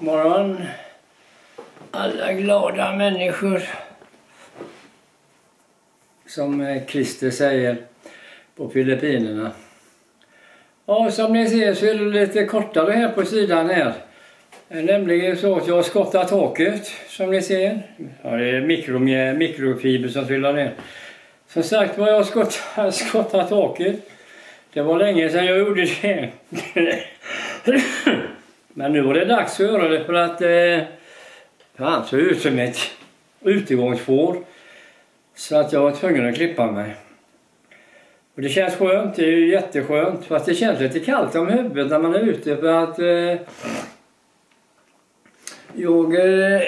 morgon alla glada människor. Som eh, Christer säger på Filippinerna. Ja, som ni ser så är det lite kortare här på sidan här. Nämligen så att jag har skottat taket som ni ser. Ja, det är mikro, mikrofiber som trillar ner. Som sagt var jag skottat, skottat taket. Det var länge sedan jag gjorde det. Men nu var det dags att göra det för att eh, han såg ut som ett utegångsfår. Så att jag var tvungen att klippa mig. Och det känns skönt, det är ju jätteskönt. Fast det känns lite kallt om huvudet när man är ute för att eh, jag eh,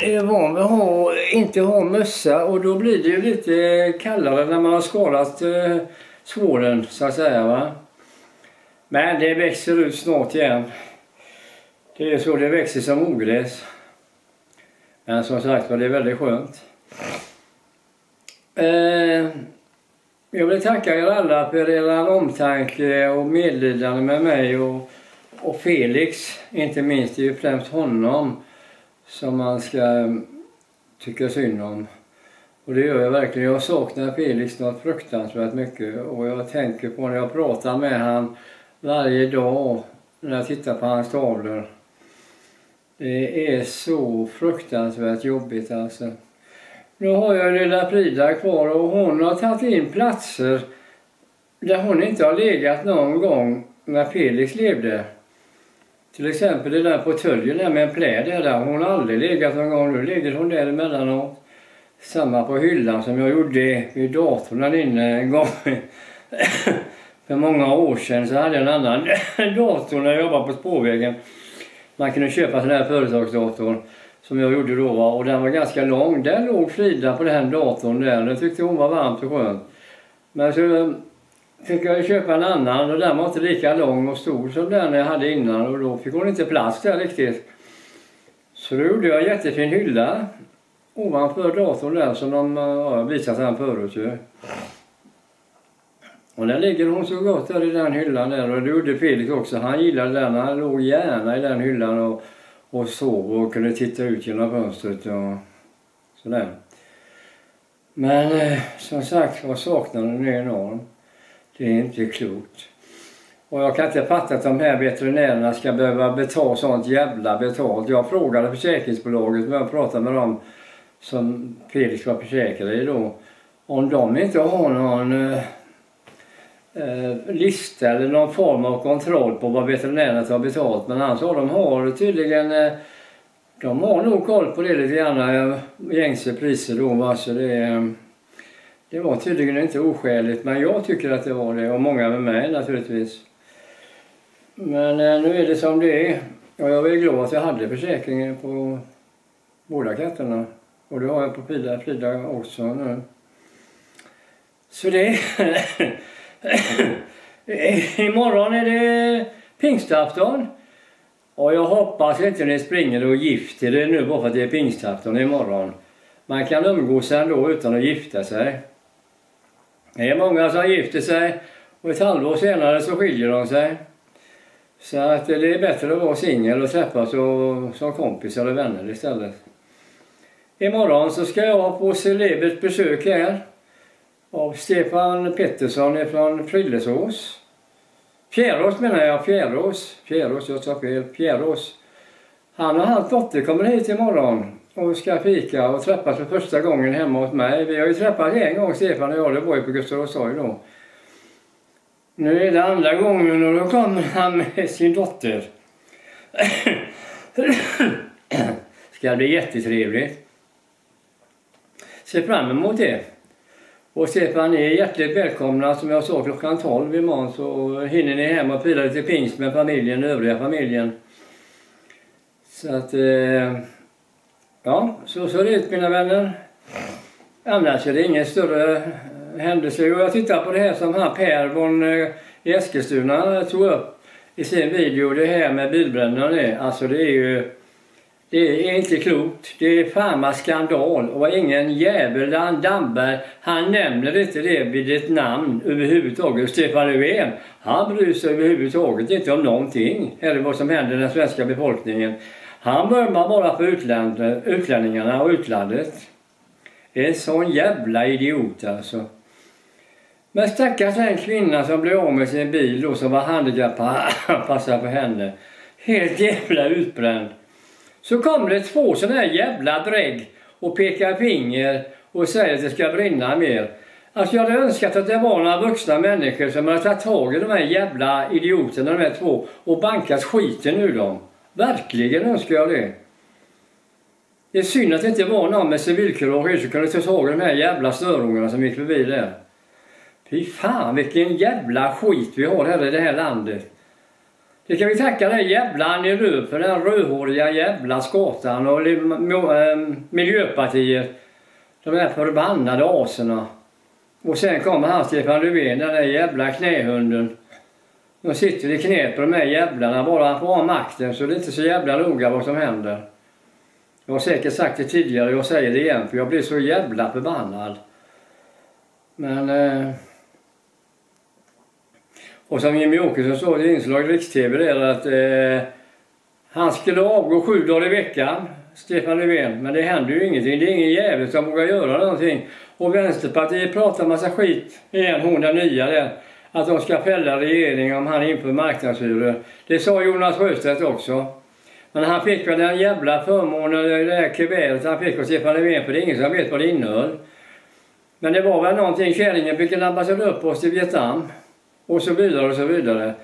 är van vid att ha, inte ha mössa och då blir det ju lite kallare när man har skalat eh, svåren så att säga. Va? Men det växer ut snart igen. Det är så det växer som ogräs. Men som sagt var, det är väldigt skönt. Eh, jag vill tacka er alla för er omtanke och medlidande med mig och, och Felix, inte minst. Det är ju främst honom som man ska eh, tycka synd om. Och det gör jag verkligen. Jag saknar Felix något fruktansvärt mycket och jag tänker på när jag pratar med honom varje dag när jag tittar på hans tavlor. Det är så fruktansvärt jobbigt alltså. Nu har jag lilla Frida kvar och hon har tagit in platser där hon inte har legat någon gång när Felix levde. Till exempel det där på Töljen där med en pläd där. Hon har aldrig legat någon gång. Nu ligger hon där emellanåt. Samma på hyllan som jag gjorde vid datorn där inne en gång. För många år sedan så hade jag en annan dator när jag jobbade på spårvägen. Man kunde köpa sån här företagsdator som jag gjorde då va? och den var ganska lång. Där låg Frida på den datorn där. Den tyckte hon var varmt och skönt. Men så fick jag köpa en annan och den var inte lika lång och stor som den jag hade innan och då fick hon inte plats där riktigt. Så då gjorde jag en jättefin hylla ovanför datorn där som de eh, har visat här förut ju. Och där ligger hon så gott där i den hyllan där och det gjorde Felix också. Han gillade den. Han låg gärna i den hyllan och, och sov och kunde titta ut genom fönstret och sådär. Men eh, som sagt var saknaden är enorm. Det är inte klokt. Och jag kan inte fatta att de här veterinärerna ska behöva betala sånt jävla betalt. Jag frågade försäkringsbolaget när jag pratade med dem som Felix var försäkrad i då. Om de inte har någon eh, eh, lista eller någon form av kontroll på vad veterinärerna tar betalt. Men han sa de har tydligen eh, de har nog koll på det lite grann, eh, gängse priser då va. Så det, eh, det var tydligen inte oskäligt men jag tycker att det var det och många med mig naturligtvis. Men eh, nu är det som det är. Och jag är glad att jag hade försäkringen på båda katterna. Och det har jag på Frida, Frida också nu. Så det... Imorgon är det pingstafton. Och jag hoppas inte ni springer och gifter er nu bara för att det är pingstafton imorgon. Man kan umgås ändå utan att gifta sig. Det är många som gifter sig och ett halvår senare så skiljer de sig. Så att det är bättre att vara singel och träffas som kompisar och vänner istället. Imorgon så ska jag på celebert besök här av Stefan Pettersson från Frillesås. Fjärås menar jag, Fjärås. Fjärås, jag sa fel. Fjärås. Han och hans dotter kommer hit imorgon och ska fika och träffas för första gången hemma hos mig. Vi har ju träffats en gång, Stefan och jag, det var ju på Gustav Adolfstorg då. Nu är det andra gången och då kommer han med sin dotter. ska bli jättetrevligt. Se fram emot det. Och Stefan, ni är hjärtligt välkomna som jag sa klockan 12 imorgon så hinner ni hem och fira lite pingst med familjen, övriga familjen. Så att, eh, ja, så ser det ut mina vänner. Annars är det ingen större eh, händelse. Och jag tittar på det här som han Per von eh, Eskilstuna tog upp i sin video, det här med bilbränderna. Alltså det är ju det är inte klokt. Det är fan skandal. Och ingen jävel, Damberg, han nämner inte det vid ett namn överhuvudtaget. Stefan Löfven, han bryr sig överhuvudtaget inte om någonting. Eller vad som händer den svenska befolkningen. Han vurmar bara för utlänningarna och utlandet. En sån jävla idiot alltså. Men stackars den kvinna som blev av med sin bil då som var handikappad handikappanpassad för henne. Helt jävla utbränd. Så kommer det två sådana här jävla drägg och pekar finger och säger att det ska brinna mer. Alltså jag hade önskat att det var några vuxna människor som hade tagit tag i de här jävla idioterna, de här två, och bankat skiten ur dem. Verkligen önskar jag det. Det är synd att det inte var någon med civilkurage som kunde ta tag i de här jävla störungarna som gick förbi där. Fy fan vilken jävla skit vi har här i det här landet. Det kan vi tacka den jävla Annie Lööf för, den rödhåriga jävla skatan och ehm, Miljöpartiet. De här förbannade aserna. Och sen kommer han Stefan Löfven, den där jävla knähunden. De sitter i knät på de här jävlarna. Bara han får ha makten så det är inte så jävla noga vad som händer. Jag har säkert sagt det tidigare, och jag säger det igen för jag blir så jävla förbannad. Men... Eh, och som Jimmy Åkesson sa i inslag i Riks-TV där att eh, han skulle avgå sju dagar i veckan, Stefan Löfven. Men det händer ju ingenting. Det är ingen jävel som vågar göra någonting. Och Vänsterpartiet pratar massa skit igen, hon den nya där. Att de ska fälla regeringen om han inför marknadshyror. Det sa Jonas Sjöstedt också. Men han fick väl den jävla förmånen, det här kuvertet han fick av Stefan Löfven, för det är ingen som vet vad det innehöll. Men det var väl någonting, kärringen fick en ambassadörpost i Vietnam. Och så vidare och så vidare.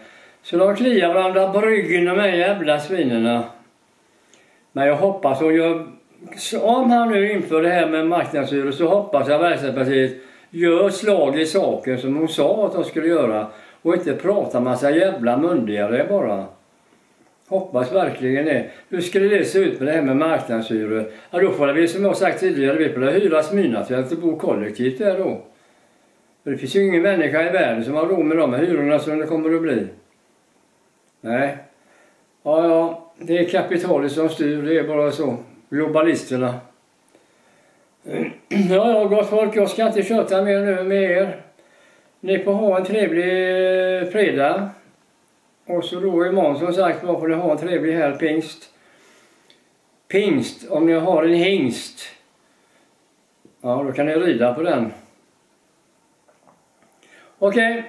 Så de kliar varandra på ryggen de här jävla svinerna. Men jag hoppas, och jag, om han nu inför det här med marknadshyror så hoppas jag Vänsterpartiet gör slag i saken som hon sa att de skulle göra. Och inte prata massa jävla mundigare bara. Hoppas verkligen det. Hur skulle det se ut med det här med marknadshyror? Ja, då får vi som jag sagt tidigare, vi får hyra Smyrnafält och bo kollektivt där då. För det finns ju ingen människa i världen som har råd med de hyrorna som det kommer att bli. Nej. Ja, ja, det är kapitalet som styr, det är bara så. Globalisterna. Ja, ja, gott folk, jag ska inte köta mer nu med er. Ni får ha en trevlig eh, fredag. Och så då imorgon som sagt var får ni ha en trevlig helg, pingst. Pingst, om ni har en hingst. Ja, då kan ni rida på den. Okay,